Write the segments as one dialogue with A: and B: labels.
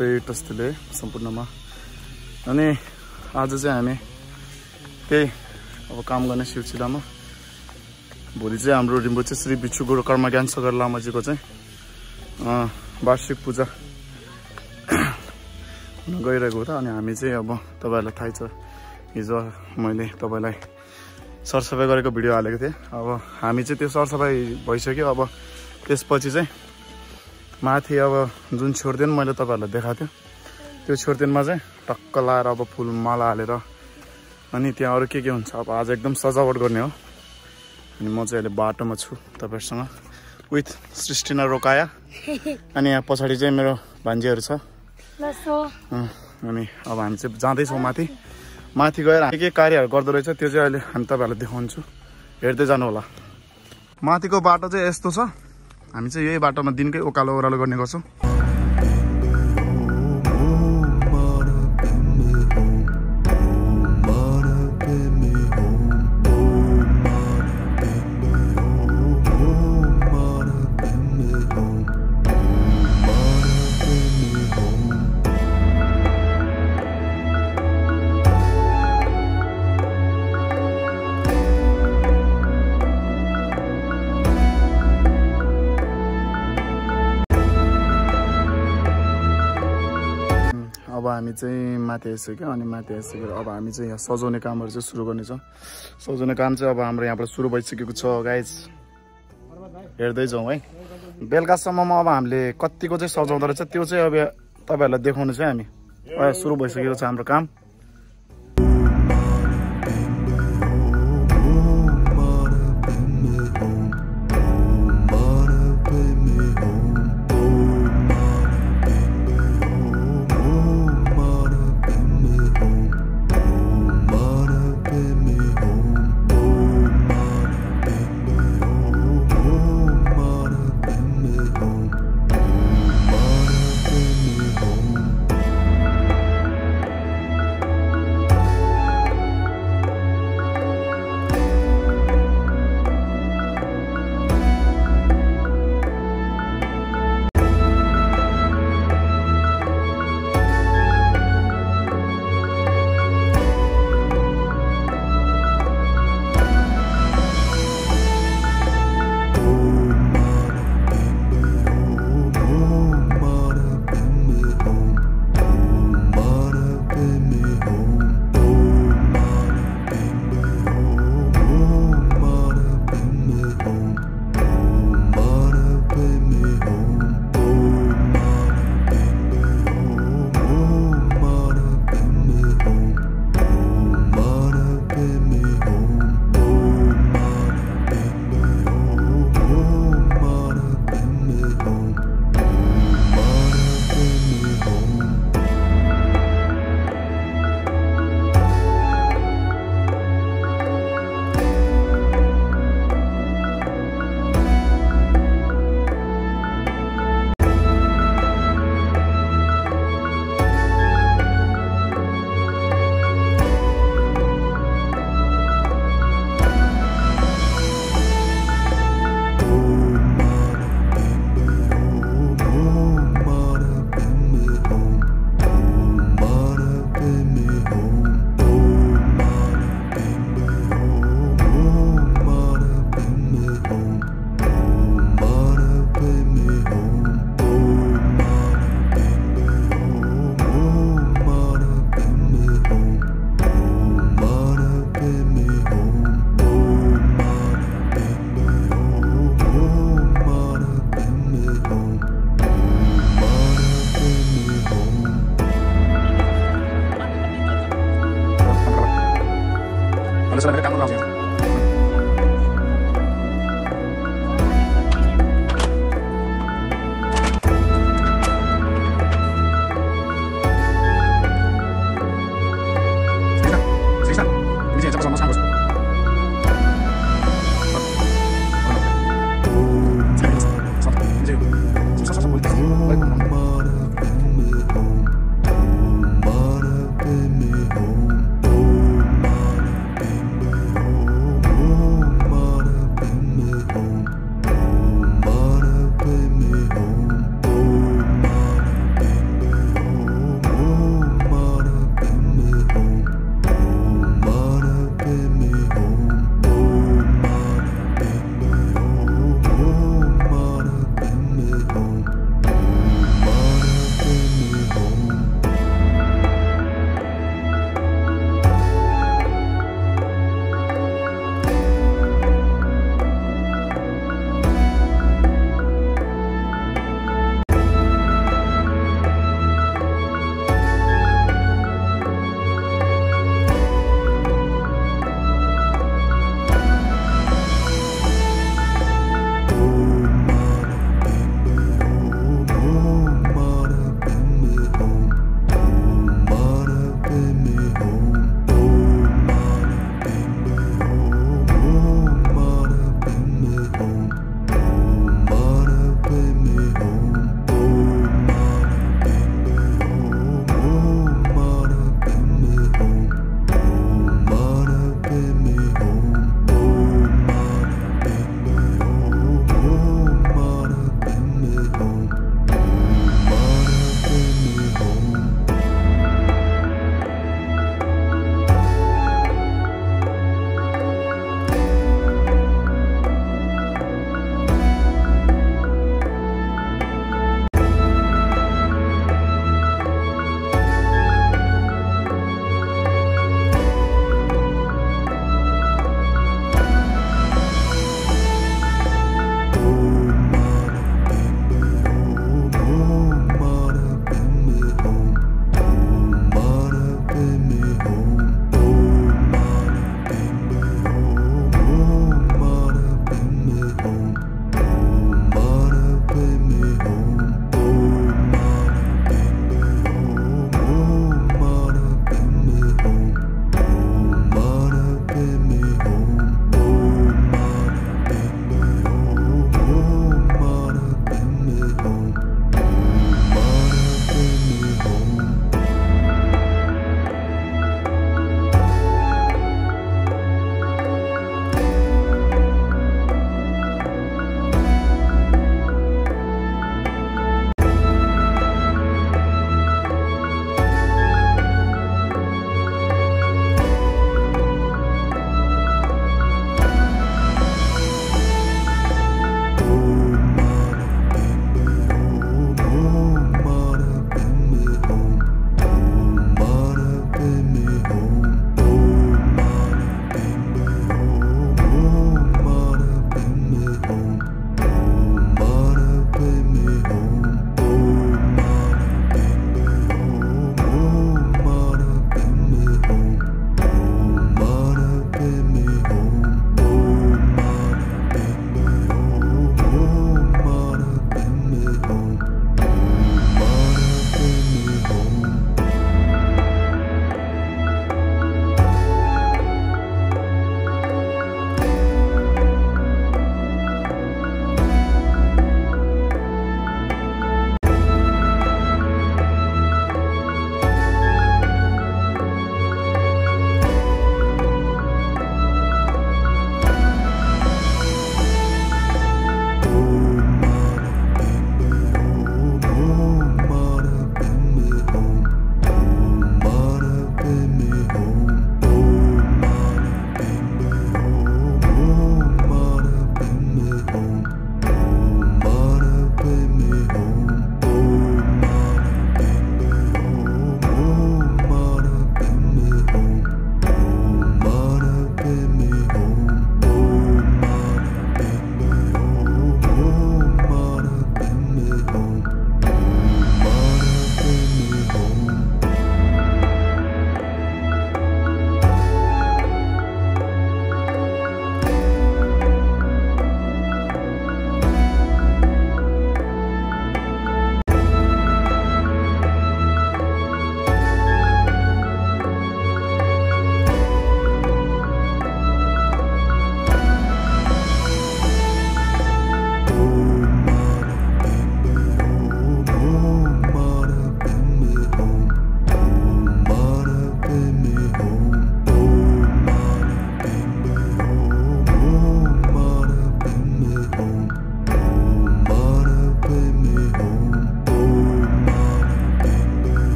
A: टस्तीले सम्पूर्णमा। अनि आज चाहिँ हामी त्यही अब काम गर्ने सिलसिलामा भोलि चाहिँ हाम्रो रिम्बु चाहिँ श्री बिच्छु गुरु कर्म ज्ञान सगर लामाजीको चाहिँ वार्षिक पूजा हुन गइरहेको हो त। अनि हामी चाहिँ अब तपाईँहरूलाई थाहै छ। हिजो मैले तपाईँलाई सरसफाइ गरेको भिडियो हालेको थिएँ। अब हामी चाहिँ त्यो सरसफाइ भइसक्यो। अब त्यसपछि चाहिँ माथि अब जुन छोडिदिन मैले तपाईँहरूलाई देखाएको थिएँ त्यो छोडिदिनमा चाहिँ टक्क लाएर अब फुल माला हालेर अनि त्यहाँ अरू के के हुन्छ? अब आज एकदम सजावट गर्ने हो। अनि म चाहिँ अहिले बाटोमा छु तपाईँहरूसँग। विथ सृष्टिना रोकाया। अनि यहाँ पछाडि चाहिँ मेरो भान्जीहरू छ। अनि अब हामी चाहिँ जाँदैछौँ माथि। माथि गएर के के कार्यहरू गर्दो रहेछ त्यो चाहिँ अहिले हामी तपाईँहरूलाई देखाउँछु हेर्दै जानु होला माथिको बाटो चाहिँ यस्तो छ। हामी चाहिँ यही बाटोमा दिनकै उकालो ओह्रालो गर्ने गर्छौँ। हामी चाहिँ माथि आइसक्यो अनि माथि आइसक्यो अब हामी चाहिँ यहाँ सजाउने कामहरू चाहिँ सुरु गर्नेछौँ। सजाउने काम चाहिँ अब हाम्रो यहाँबाट सुरु भइसकेको छ गाइज हेर्दै जाउँ है। बेलुकासम्ममा अब हामीले कतिको चाहिँ सजाउँदो रहेछ त्यो चाहिँ अब तपाईँहरूलाई देखाउनु चाहिँ हामी। सुरु भइसकेको छ हाम्रो काम।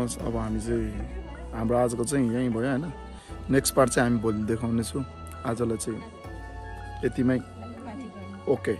A: नमस् अब हामी चाहिँ हाम्रो आजको चाहिँ यहीँ भयो होइन। नेक्स्ट पार्ट चाहिँ हामी भोलि देखाउनेछु। आजलाई चाहिँ यतिमै। ओके